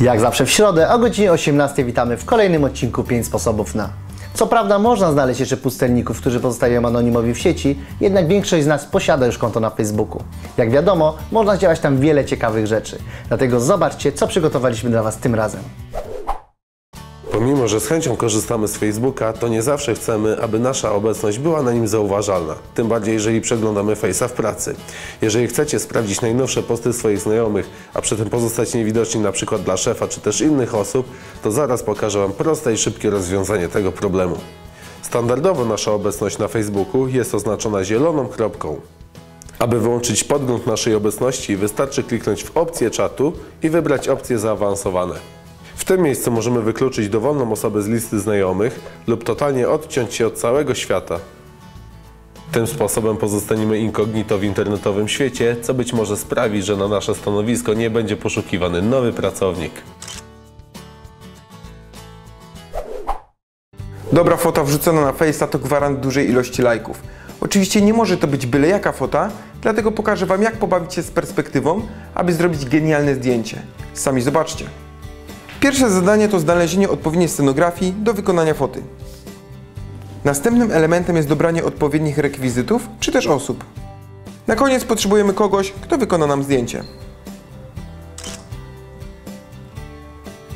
Jak zawsze w środę o godzinie 18 witamy w kolejnym odcinku 5 sposobów na. Co prawda można znaleźć jeszcze pustelników, którzy pozostają anonimowi w sieci, jednak większość z nas posiada już konto na Facebooku. Jak wiadomo, można działać tam wiele ciekawych rzeczy. Dlatego zobaczcie, co przygotowaliśmy dla Was tym razem. Pomimo, że z chęcią korzystamy z Facebooka, to nie zawsze chcemy, aby nasza obecność była na nim zauważalna. Tym bardziej, jeżeli przeglądamy Face'a w pracy. Jeżeli chcecie sprawdzić najnowsze posty swoich znajomych, a przy tym pozostać niewidoczni na przykład dla szefa czy też innych osób, to zaraz pokażę Wam proste i szybkie rozwiązanie tego problemu. Standardowo nasza obecność na Facebooku jest oznaczona zieloną kropką. Aby wyłączyć podgląd naszej obecności, wystarczy kliknąć w opcję czatu i wybrać opcje zaawansowane. W tym miejscu możemy wykluczyć dowolną osobę z listy znajomych lub totalnie odciąć się od całego świata. Tym sposobem pozostaniemy incognito w internetowym świecie, co być może sprawi, że na nasze stanowisko nie będzie poszukiwany nowy pracownik. Dobra fota wrzucona na Face'a to gwarant dużej ilości lajków. Oczywiście nie może to być byle jaka fota, dlatego pokażę Wam jak pobawić się z perspektywą, aby zrobić genialne zdjęcie. Sami zobaczcie. Pierwsze zadanie to znalezienie odpowiedniej scenografii do wykonania foty. Następnym elementem jest dobranie odpowiednich rekwizytów czy też osób. Na koniec potrzebujemy kogoś, kto wykona nam zdjęcie.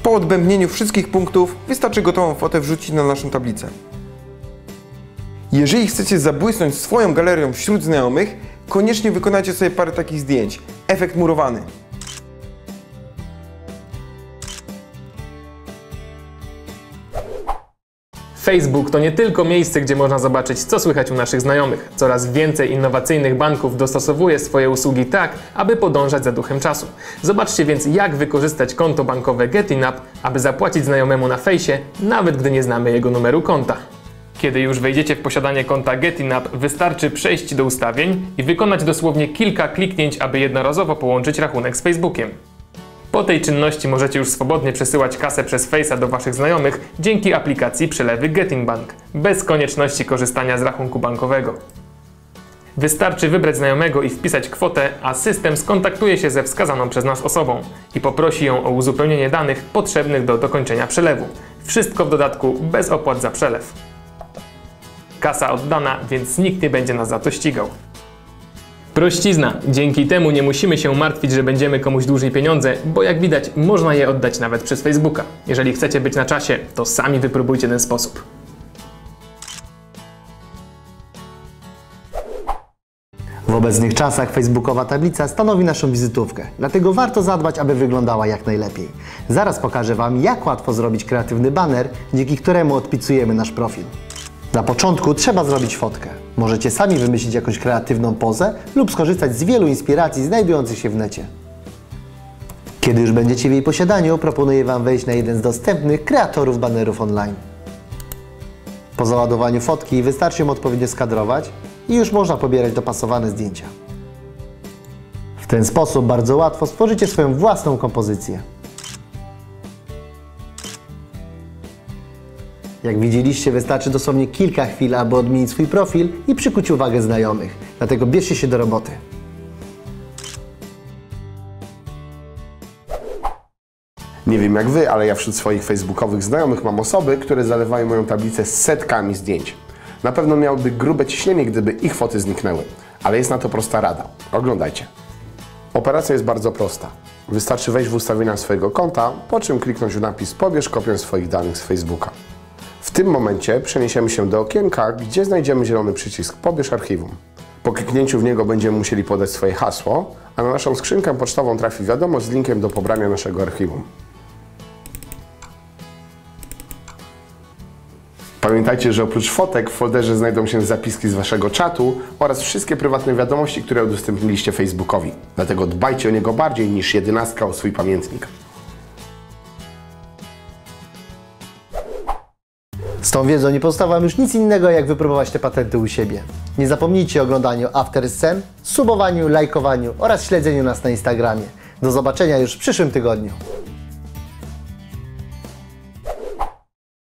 Po odbębnieniu wszystkich punktów wystarczy gotową fotę wrzucić na naszą tablicę. Jeżeli chcecie zabłysnąć swoją galerią wśród znajomych, koniecznie wykonajcie sobie parę takich zdjęć. Efekt murowany. Facebook to nie tylko miejsce, gdzie można zobaczyć, co słychać u naszych znajomych. Coraz więcej innowacyjnych banków dostosowuje swoje usługi tak, aby podążać za duchem czasu. Zobaczcie więc, jak wykorzystać konto bankowe GetInUp, aby zapłacić znajomemu na fejsie, nawet gdy nie znamy jego numeru konta. Kiedy już wejdziecie w posiadanie konta GetInUp, wystarczy przejść do ustawień i wykonać dosłownie kilka kliknięć, aby jednorazowo połączyć rachunek z Facebookiem. Po tej czynności możecie już swobodnie przesyłać kasę przez Face'a do Waszych znajomych dzięki aplikacji przelewy Getting Bank, bez konieczności korzystania z rachunku bankowego. Wystarczy wybrać znajomego i wpisać kwotę, a system skontaktuje się ze wskazaną przez nas osobą i poprosi ją o uzupełnienie danych potrzebnych do dokończenia przelewu. Wszystko w dodatku bez opłat za przelew. Kasa oddana, więc nikt nie będzie nas za to ścigał. Prościzna. Dzięki temu nie musimy się martwić, że będziemy komuś dłużej pieniądze, bo jak widać, można je oddać nawet przez Facebooka. Jeżeli chcecie być na czasie, to sami wypróbujcie ten sposób. W obecnych czasach facebookowa tablica stanowi naszą wizytówkę, dlatego warto zadbać, aby wyglądała jak najlepiej. Zaraz pokażę Wam, jak łatwo zrobić kreatywny banner, dzięki któremu odpisujemy nasz profil. Na początku trzeba zrobić fotkę. Możecie sami wymyślić jakąś kreatywną pozę lub skorzystać z wielu inspiracji znajdujących się w necie. Kiedy już będziecie w jej posiadaniu, proponuję Wam wejść na jeden z dostępnych kreatorów banerów online. Po załadowaniu fotki wystarczy ją odpowiednio skadrować i już można pobierać dopasowane zdjęcia. W ten sposób bardzo łatwo stworzycie swoją własną kompozycję. Jak widzieliście, wystarczy dosłownie kilka chwil, aby odmienić swój profil i przykuć uwagę znajomych. Dlatego bierzcie się do roboty. Nie wiem jak wy, ale ja wśród swoich facebookowych znajomych mam osoby, które zalewają moją tablicę setkami zdjęć. Na pewno miałyby grube ciśnienie, gdyby ich foty zniknęły, ale jest na to prosta rada. Oglądajcie. Operacja jest bardzo prosta. Wystarczy wejść w ustawienia swojego konta, po czym kliknąć w napis Pobierz kopię swoich danych z Facebooka. Tym momencie przeniesiemy się do okienka, gdzie znajdziemy zielony przycisk Pobierz archiwum. Po kliknięciu w niego będziemy musieli podać swoje hasło, a na naszą skrzynkę pocztową trafi wiadomość z linkiem do pobrania naszego archiwum. Pamiętajcie, że oprócz fotek w folderze znajdą się zapiski z Waszego czatu oraz wszystkie prywatne wiadomości, które udostępniliście Facebookowi. Dlatego dbajcie o niego bardziej niż jedenastka o swój pamiętnik. Z tą wiedzą nie pozostawa Wam już nic innego, jak wypróbować te patenty u siebie. Nie zapomnijcie o oglądaniu After Scen, subowaniu, lajkowaniu oraz śledzeniu nas na Instagramie. Do zobaczenia już w przyszłym tygodniu.